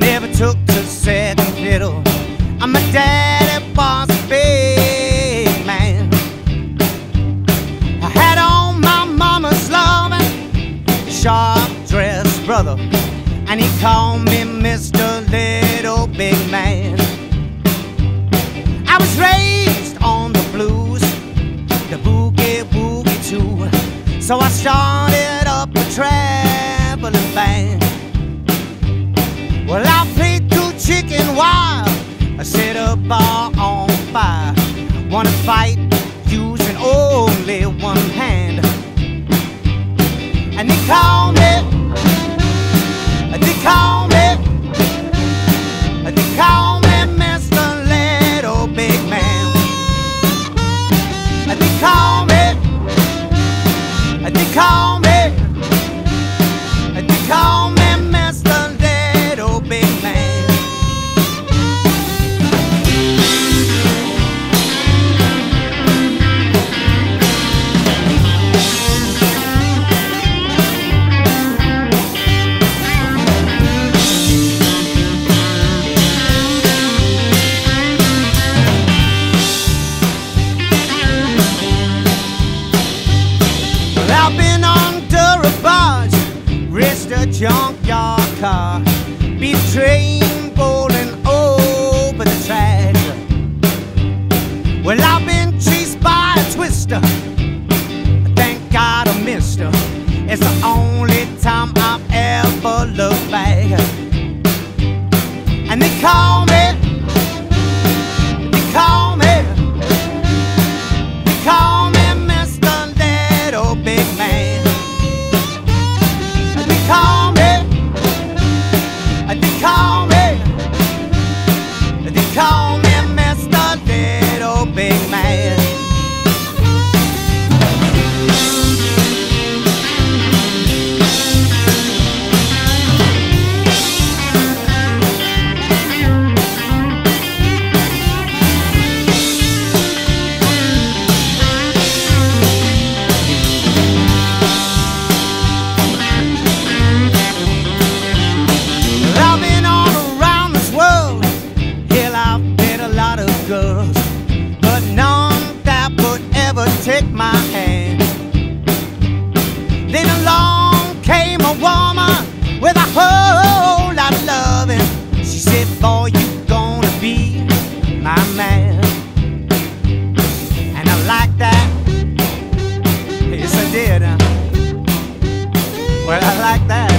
never took the second fiddle. I'm a daddy boss big man. I had on my mama's loving, sharp dressed brother, and he called me Mr. Little Big Man. I was raised on the blues, the boogie woogie too, so I started. chicken wire. I set a bar on fire. Wanna fight? Use an old Hopping under a barge, rest a junkyard car, betrayed. like that.